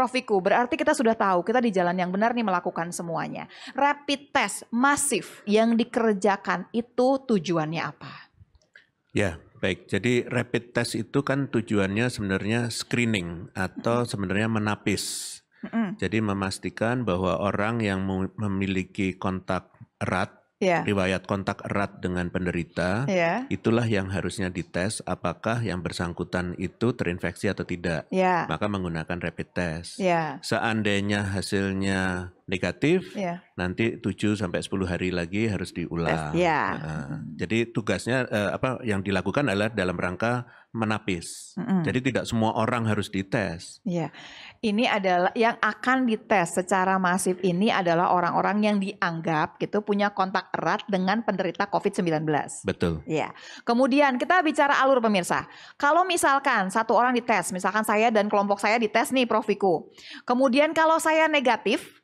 Prof berarti kita sudah tahu kita di jalan yang benar nih melakukan semuanya. Rapid test masif yang dikerjakan itu tujuannya apa? Ya, baik. Jadi rapid test itu kan tujuannya sebenarnya screening atau sebenarnya menapis. Jadi memastikan bahwa orang yang memiliki kontak erat, Ya, riwayat kontak erat dengan penderita, ya, itulah yang harusnya dites apakah yang bersangkutan itu terinfeksi atau tidak. ya, Maka menggunakan rapid test. ya, Seandainya hasilnya negatif, ya. nanti 7 sampai 10 hari lagi harus diulang. Tes, ya. Nah, jadi tugasnya eh, apa yang dilakukan adalah dalam rangka menapis. Mm-mm. Jadi tidak semua orang harus dites. Iya, ini adalah yang akan dites secara masif ini adalah orang-orang yang dianggap gitu punya kontak erat dengan penderita COVID-19. Betul. Iya. Kemudian kita bicara alur pemirsa. Kalau misalkan satu orang dites, misalkan saya dan kelompok saya dites nih Prof Wiku. Kemudian kalau saya negatif,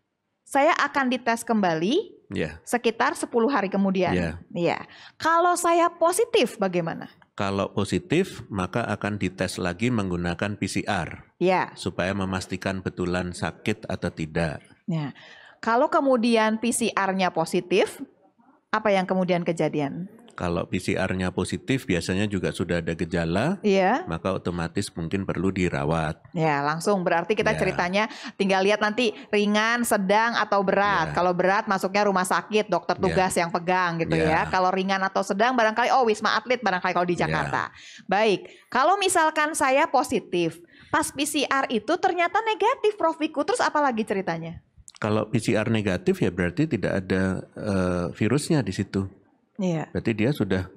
saya akan dites kembali Ya. sekitar 10 hari kemudian. Iya. Iya. Kalau saya positif bagaimana? Kalau positif, maka akan dites lagi menggunakan PCR Ya. supaya memastikan betulan sakit atau tidak. Nah, kalau kemudian PCR-nya positif, apa yang kemudian kejadian? Kalau PCR-nya positif, biasanya juga sudah ada gejala, Iya, maka otomatis mungkin perlu dirawat. ya langsung. Berarti kita Ya. ceritanya tinggal lihat nanti ringan, sedang atau berat. Ya. Kalau berat masuknya rumah sakit, dokter Ya. tugas yang pegang gitu ya. Ya. Kalau ringan atau sedang barangkali oh Wisma Atlet barangkali kalau di Ya. Jakarta. Baik, kalau misalkan saya positif, pas PCR itu ternyata negatif Prof Wiku, terus apa lagi ceritanya? Kalau PCR negatif ya berarti tidak ada eh, virusnya di situ. Iya. Berarti dia sudah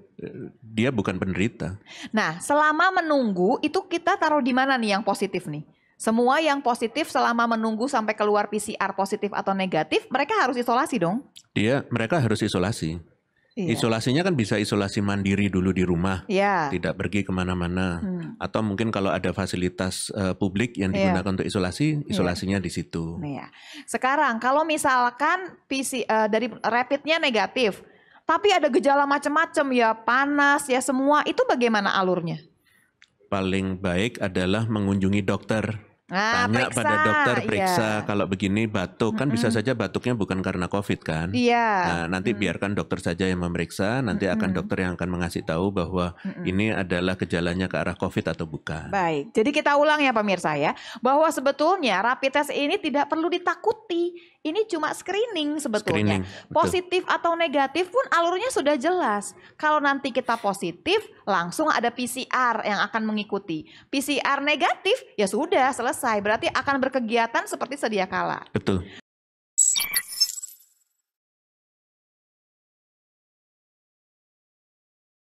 dia bukan penderita. Nah, selama menunggu itu kita taruh di mana nih yang positif nih? Semua yang positif selama menunggu sampai keluar PCR positif atau negatif, mereka harus isolasi dong. Dia mereka harus isolasi. Iya. Isolasinya kan bisa isolasi mandiri dulu di rumah, Iya. tidak pergi ke mana-mana. Hmm. Atau mungkin kalau ada fasilitas eh, publik yang Iya. digunakan untuk isolasi, isolasinya di situ. Nah, ya. Sekarang kalau misalkan PC eh, dari rapidnya negatif, tapi ada gejala macam-macam ya panas ya semua, itu bagaimana alurnya? Paling baik adalah mengunjungi dokter. Nah, Tanya periksa, pada dokter, periksa iya. kalau begini batuk kan bisa saja batuknya bukan karena COVID kan. Iya. Nah, nanti biarkan dokter saja yang memeriksa, nanti akan dokter yang akan mengasih tahu bahwa ini adalah gejalanya ke arah COVID atau bukan. Baik, jadi kita ulang ya pemirsa ya, bahwa sebetulnya rapid test ini tidak perlu ditakuti. Ini cuma screening sebetulnya. Screening, betul. Positif atau negatif pun alurnya sudah jelas. Kalau nanti kita positif, langsung ada PCR yang akan mengikuti. PCR negatif, ya sudah selesai. Berarti akan berkegiatan seperti sedia kala. Betul.